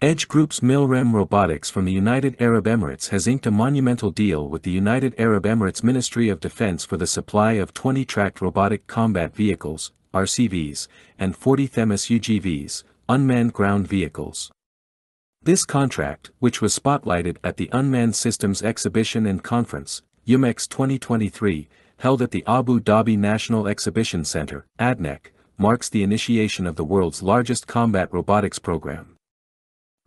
Edge Group's Milrem Robotics from the United Arab Emirates has inked a monumental deal with the United Arab Emirates Ministry of Defense for the supply of 20 tracked robotic combat vehicles, RCVs, and 40 Themis UGVs, unmanned ground vehicles. This contract, which was spotlighted at the Unmanned Systems Exhibition and Conference, UMEX 2023, held at the Abu Dhabi National Exhibition Center, ADNEC, marks the initiation of the world's largest combat robotics program.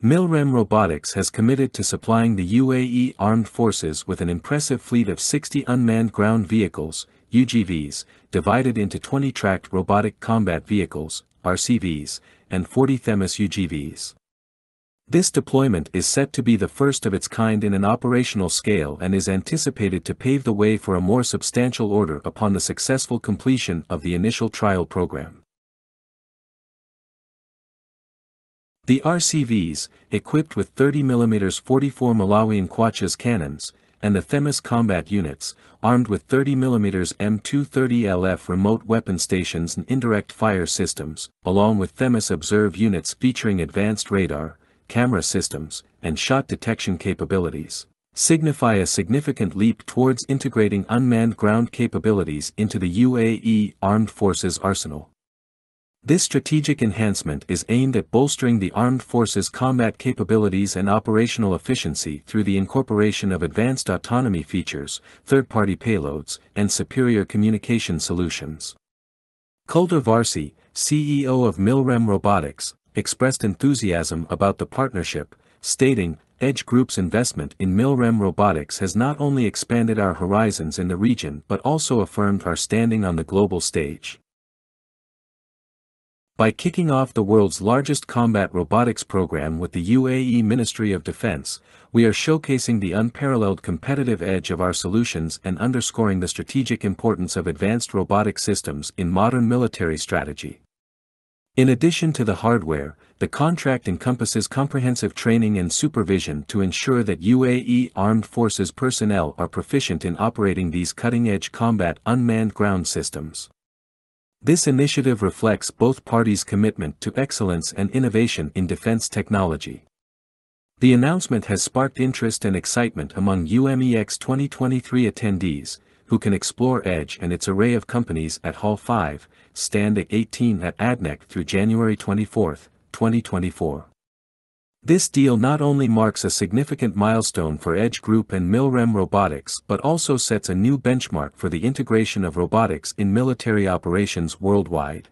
Milrem Robotics has committed to supplying the UAE Armed Forces with an impressive fleet of 60 unmanned ground vehicles, UGVs, divided into 20 tracked robotic combat vehicles, RCVs, and 40 Themis UGVs. This deployment is set to be the first of its kind in an operational scale and is anticipated to pave the way for a more substantial order upon the successful completion of the initial trial program. The RCVs, equipped with 30mm 44 Malawian Quachas cannons, and the Themis combat units, armed with 30mm M230LF remote weapon stations and indirect fire systems, along with Themis Observe units featuring advanced radar, camera systems, and shot detection capabilities, signify a significant leap towards integrating unmanned ground capabilities into the UAE Armed Forces arsenal. This strategic enhancement is aimed at bolstering the armed forces' combat capabilities and operational efficiency through the incorporation of advanced autonomy features, third-party payloads, and superior communication solutions. Kuldar Väärsi, CEO of Milrem Robotics, expressed enthusiasm about the partnership, stating, Edge Group's investment in Milrem Robotics has not only expanded our horizons in the region but also affirmed our standing on the global stage. By kicking off the world's largest combat robotics program with the UAE Ministry of Defense, we are showcasing the unparalleled competitive edge of our solutions and underscoring the strategic importance of advanced robotic systems in modern military strategy. In addition to the hardware, the contract encompasses comprehensive training and supervision to ensure that UAE Armed Forces personnel are proficient in operating these cutting-edge combat unmanned ground systems. This initiative reflects both parties' commitment to excellence and innovation in defense technology. The announcement has sparked interest and excitement among UMEX 2023 attendees, who can explore Edge and its array of companies at Hall 5, Stand 18 at ADNEC through January 24, 2024. This deal not only marks a significant milestone for Edge Group and Milrem Robotics but also sets a new benchmark for the integration of robotics in military operations worldwide.